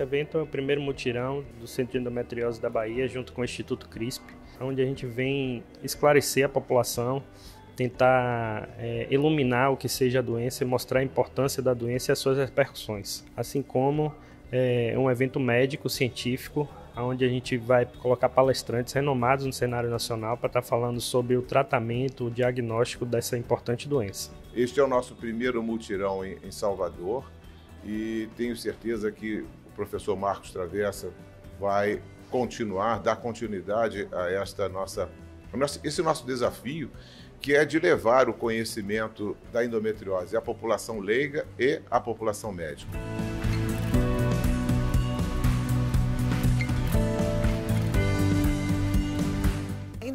Esse evento é o primeiro mutirão do Centro de Endometriose da Bahia, junto com o Instituto CRISP, onde a gente vem esclarecer a população, tentar é, iluminar o que seja a doença e mostrar a importância da doença e as suas repercussões, assim como é um evento médico científico onde a gente vai colocar palestrantes renomados no cenário nacional para estar falando sobre o tratamento, o diagnóstico dessa importante doença. Este é o nosso primeiro mutirão em Salvador e tenho certeza que professor Marcos Travessa vai continuar, dar continuidade a esta nossa, esse nosso desafio, que é de levar o conhecimento da endometriose à população leiga e à população médica.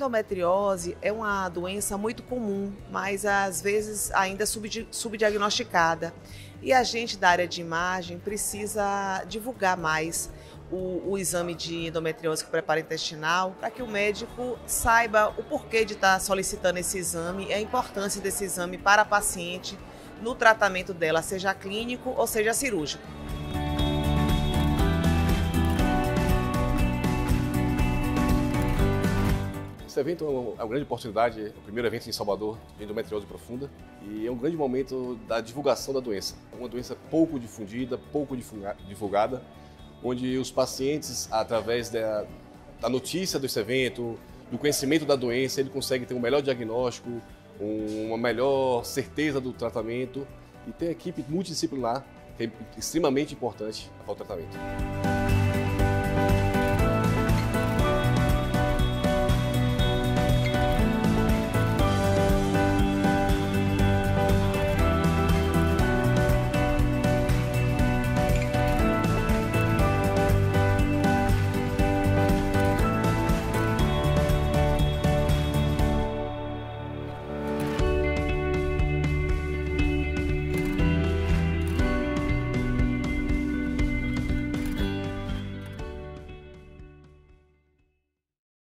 Endometriose é uma doença muito comum, mas às vezes ainda subdiagnosticada. E a gente da área de imagem precisa divulgar mais o, o exame de endometriose com preparo intestinal para que o médico saiba o porquê de estar tá solicitando esse exame e a importância desse exame para a paciente no tratamento dela, seja clínico ou seja cirúrgico. Esse evento é uma grande oportunidade, é o primeiro evento em Salvador de endometriose profunda e é um grande momento da divulgação da doença. É uma doença pouco difundida, pouco divulgada, onde os pacientes, através da, da notícia desse evento, do conhecimento da doença, ele consegue ter um melhor diagnóstico, uma melhor certeza do tratamento e ter equipe multidisciplinar, que é extremamente importante para o tratamento.